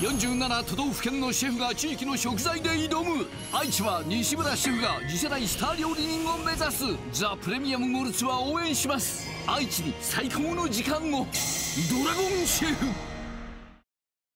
47都道府県のシェフが地域の食材で挑む。愛知は西村シェフが次世代スター料理人を目指す。ザ・プレミアム・モルツは応援します。愛知に最高の時間を。ドラゴンシェフ。